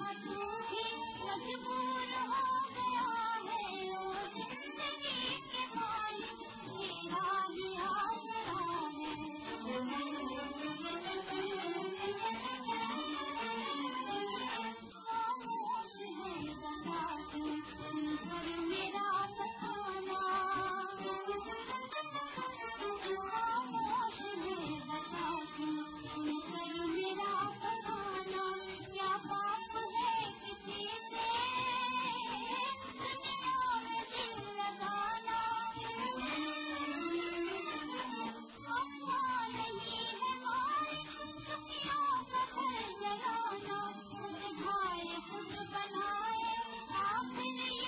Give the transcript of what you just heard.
मजबूर हो गया है। और ज़िंदगी I'll be